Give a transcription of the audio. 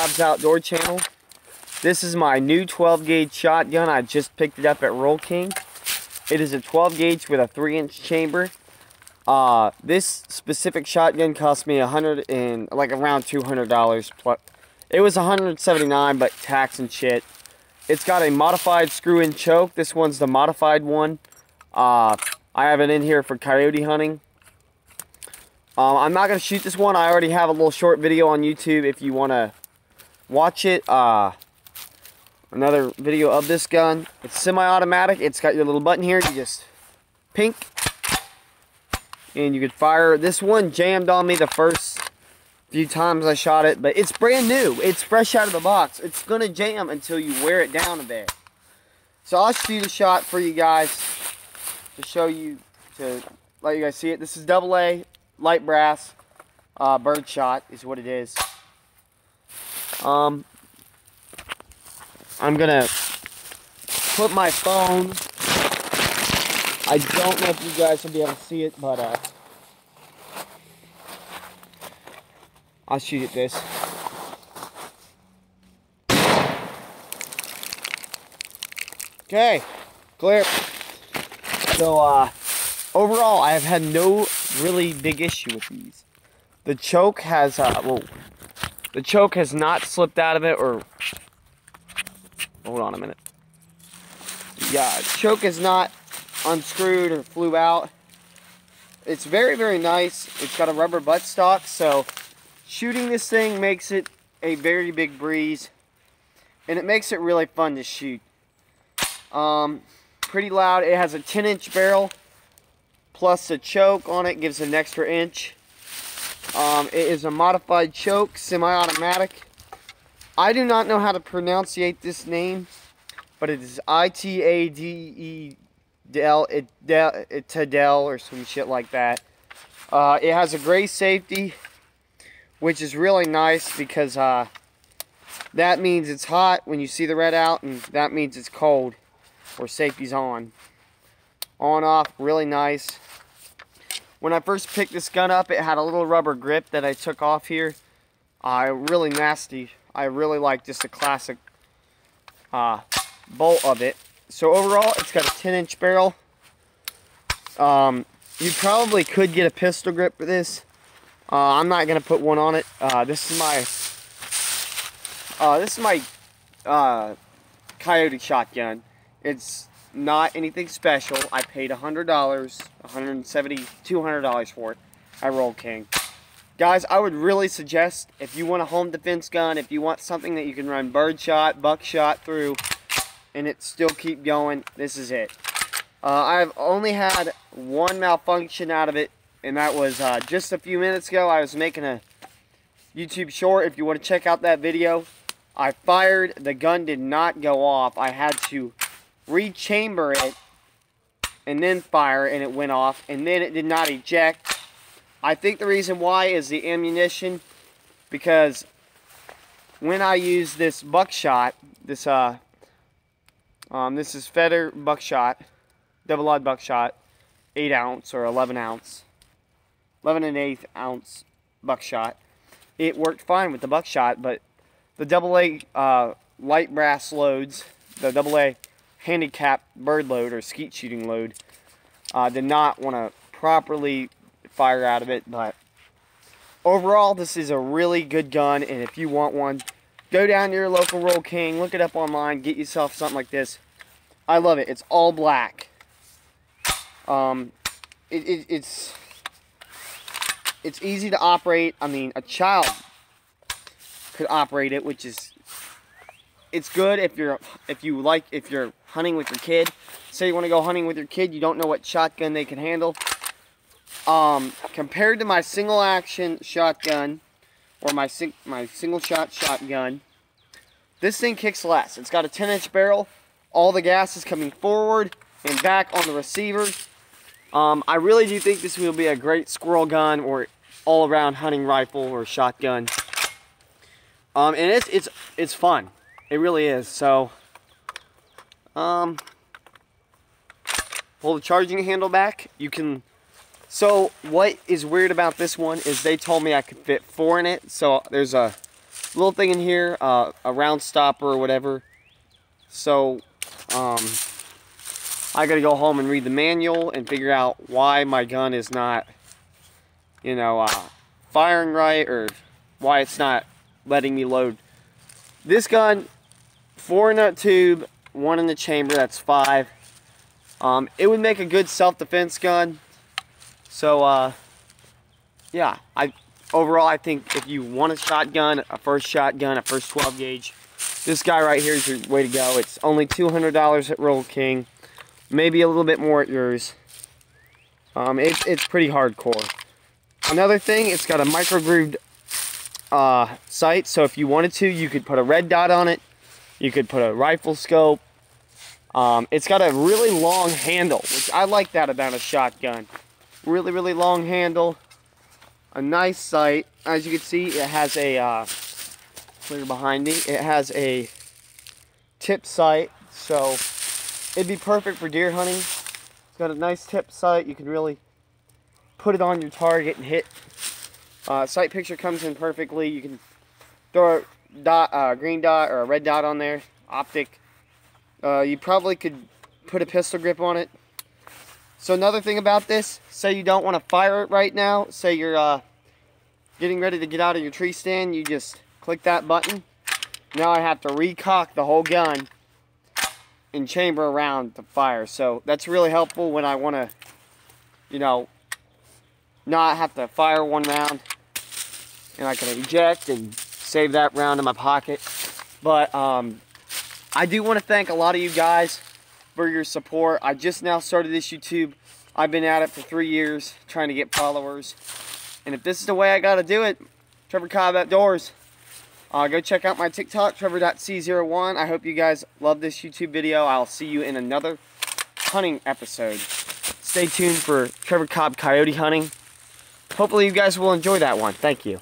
Bob's Outdoor channel. This is my new 12 gauge shotgun. I just picked it up at Rural King. It is a 12 gauge with a 3 inch chamber. Uh, this specific shotgun cost me a hundred and like around $200 plus. It was 179 but tax and shit. It's got a modified screw-in choke. This one's the modified one. Uh, I have it in here for coyote hunting. Um, I'm not going to shoot this one. I already have a little short video on YouTube if you want to watch it. Uh, another video of this gun. It's semi-automatic. It's got your little button here. You just pink. And you could fire. This one jammed on me the first few times I shot it. But it's brand new. It's fresh out of the box. It's to jam until you wear it down a bit. So I'll shoot a shot for you guys to show you, to let you guys see it. This is double A light brass uh, bird shot is what it is. Um, I'm gonna put my phone. I don't know if you guys will be able to see it, but uh, I'll shoot at this. Okay, clear. So, uh, overall, I have had no really big issue with these. The choke has, uh, whoa. The choke has not slipped out of it or, hold on a minute. Yeah, choke is not unscrewed or flew out. It's very, very nice. It's got a rubber buttstock, so shooting this thing makes it a very big breeze. And it makes it really fun to shoot. Um, pretty loud. It has a 10 inch barrel plus a choke on it gives an extra inch. Um, it is a modified choke, semi-automatic. I do not know how to pronunciate this name, but it is I-T-A-D-E Del, it Tadel or some shit like that. Uh, it has a gray safety, which is really nice because uh, that means it's hot when you see the red out, and that means it's cold or safety's on. On, off, really nice. When I first picked this gun up, it had a little rubber grip that I took off here. Uh, really nasty. I really like just a classic uh, bolt of it. So overall, it's got a 10 inch barrel. Um, you probably could get a pistol grip for this. Uh, I'm not gonna put one on it. Uh, this is my uh, this is my uh, Coyote shotgun. It's not anything special. I paid $100, $170, $200 for it at Rural King. Guys, I would really suggest if you want a home defense gun, if you want something that you can run birdshot, buckshot through, and it still keep going, this is it. Uh, I've only had one malfunction out of it, and that was uh, just a few minutes ago. I was making a YouTube short. If you want to check out that video, I fired. The gun did not go off. I had to rechamber it, and then fire, and it went off, and then it did not eject. I think the reason why is the ammunition, because when I use this buckshot, this uh, um, this is Federal buckshot, double aught buckshot, 8 ounce or 11 ounce, 11 and 8 ounce buckshot. It worked fine with the buckshot, but the double A uh, light brass loads, the double A handicap bird load or skeet shooting load. Uh, did not want to properly fire out of it, but overall, this is a really good gun, and if you want one, go down to your local Rural King, look it up online, get yourself something like this. I love it. It's all black. Um, it, it, it's it's easy to operate. I mean, a child could operate it, which is it's good if you're if you like if you're hunting with your kid. Say you want to go hunting with your kid, you don't know what shotgun they can handle. Um, compared to my single action shotgun or my sing my single shot shotgun, this thing kicks less. It's got a 10 inch barrel. All the gas is coming forward and back on the receiver. Um, I really do think this will be a great squirrel gun or all around hunting rifle or shotgun. Um, and it's it's it's fun. It really is. So, um, pull the charging handle back. You can, so what is weird about this one is they told me I could fit four in it. So there's a little thing in here, uh, a round stopper or whatever. So, um, I gotta go home and read the manual and figure out why my gun is not, you know, uh, firing right or why it's not letting me load. This gun, four in a tube, one in the chamber, that's five. Um, it would make a good self-defense gun. So, uh, yeah, I overall, I think if you want a shotgun, a first shotgun, a first 12 gauge, this guy right here is your way to go. It's only $200 at Rural King, maybe a little bit more at yours. Um, it, it's pretty hardcore. Another thing, it's got a micro grooved uh, sight, so if you wanted to, you could put a red dot on it. You could put a rifle scope. Um, it's got a really long handle, which I like that about a shotgun. Really, really long handle a nice sight. As you can see, it has a, uh, clear behind me, it has a tip sight, so it'd be perfect for deer hunting. It's got a nice tip sight. You can really put it on your target and hit. Uh, sight picture comes in perfectly. You can throw a dot, uh, green dot or a red dot on there, optic. Uh, you probably could put a pistol grip on it. So another thing about this, say you don't want to fire it right now, say you're uh, getting ready to get out of your tree stand, you just click that button. Now I have to recock the whole gun and chamber around to fire. So that's really helpful when I want to, you know, not have to fire one round. And I can eject and save that round in my pocket. But um, I do want to thank a lot of you guys for your support. I just now started this YouTube. I've been at it for three years trying to get followers. And if this is the way I got to do it, Trevor Cobb Outdoors, uh, go check out my TikTok, trevor.c01. I hope you guys love this YouTube video. I'll see you in another hunting episode. Stay tuned for Trevor Cobb Coyote Hunting. Hopefully you guys will enjoy that one. Thank you.